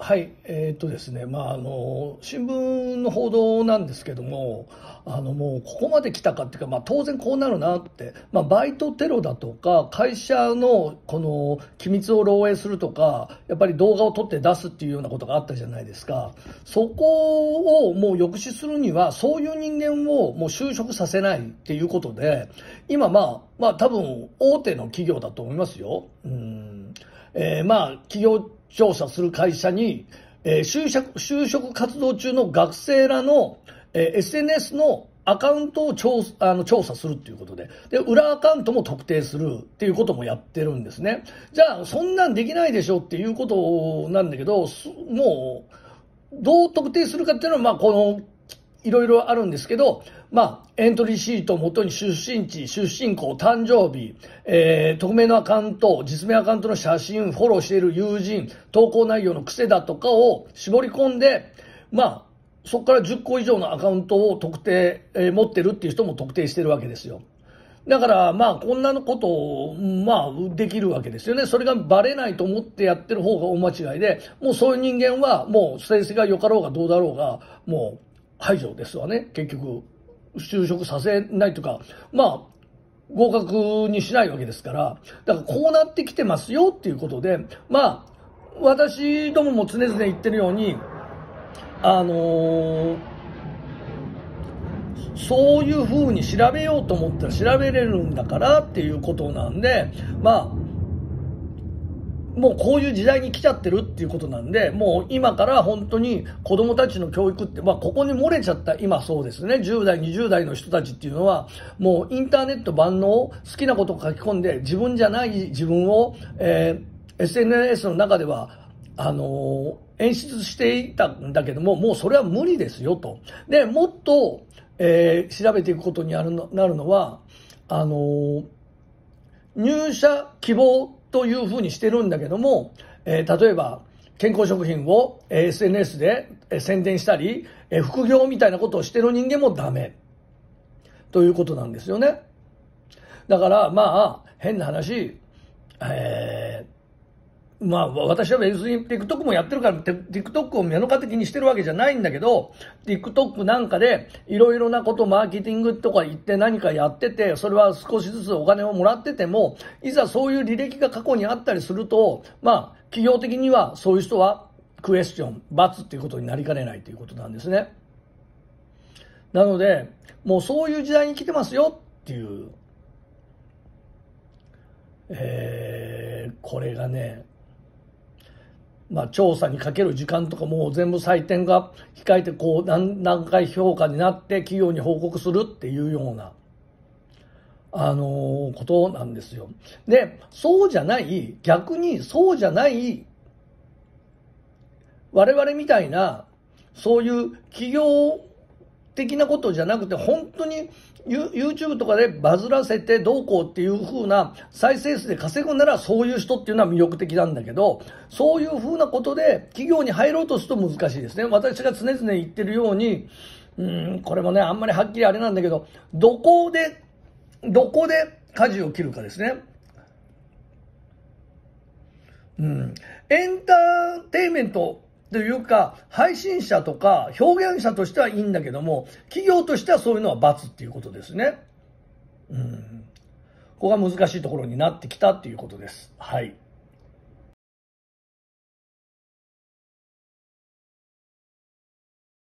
はい、えーっとですね、まあ、あの、新聞の報道なんですけども、あの、もうここまで来たかっていうか、まあ、当然こうなるなって、まあ、バイトテロだとか、会社のこの機密を漏洩するとか、やっぱり動画を撮って出すっていうようなことがあったじゃないですか。そこをもう抑止するには、そういう人間をもう就職させないっていうことで、今まあ、まあ多分大手の企業だと思いますよ。うん。えーまあ、企業調査する会社に、えー就職、就職活動中の学生らの、えー SNS のアカウントを調あの調査するっていうことでで、裏アカウントも特定するっていうこともやってるんですね。じゃあ、そんなんできないでしょっていうことなんだけど、もう、どう特定するかっていうのは、まあ、この、いろいろあるんですけど、まあ、エントリーシートをもとに出身地、出身校、誕生日、えー、匿名のアカウント、実名アカウントの写真、フォローしている友人、投稿内容の癖だとかを絞り込んで、まあ、そこから10個以上のアカウントを特定、えー持ってるっていう人も特定してるわけですよ。だから、まあ、こんなのことを、まあ、できるわけですよね。それがバレないと思ってやってる方が大間違いで、もうそういう人間は、もう成績が良かろうがどうだろうが、もう排除ですわね。結局、就職させないとか、まあ、合格にしないわけですから、だからこうなってきてますよっていうことで、まあ、私どもも常々言ってるように、あのーそういうふうに調べようと思ったら調べれるんだからっていうことなんで、まあ、もうこういう時代に来ちゃってるっていうことなんで、もう今から本当に子供たちの教育って、まあここに漏れちゃった今そうですね、10代、20代の人たちっていうのは、もうインターネット万能、好きなことを書き込んで自分じゃない自分を、えー SNS の中では、あのー演出していたんだけども、もうそれは無理ですよと。で、もっと、えー調べていくことになるのは、あのー入社希望というふうにしてるんだけども、えー例えば、健康食品を SNS で宣伝したり、えー副業みたいなことをしてる人間もダメ。ということなんですよね。だから、まあ、変な話、えーまあ、私は別に TikTok もやってるから、TikTok を目の敵にしてるわけじゃないんだけど、TikTok なんかでいろいろなこと、マーケティングとか言って何かやってて、それは少しずつお金をもらってても、いざそういう履歴が過去にあったりすると、まあ、企業的にはそういう人はクエスチョン、罰っていうことになりかねないということなんですね。なので、もうそういう時代に来てますよっていう、えーこれがね、まあ、調査にかける時間とかも全部採点が控えてこう何何回評価になって企業に報告するっていうような、あのことなんですよ。で、そうじゃない、逆にそうじゃない我々みたいな、そういう企業的なことじゃなくて、本当に YouTube とかでバズらせてどうこうっていう風な再生数で稼ぐならそういう人っていうのは魅力的なんだけど、そういう風なことで企業に入ろうとすると難しいですね。私が常々言ってるように、うん、これもね、あんまりはっきりあれなんだけど、どこで、どこで舵を切るかですね。うん、エンターテイメントというか、配信者とか表現者としてはいいんだけども、企業としてはそういうのは罰っていうことですね。うん。ここが難しいところになってきたっていうことです。はい。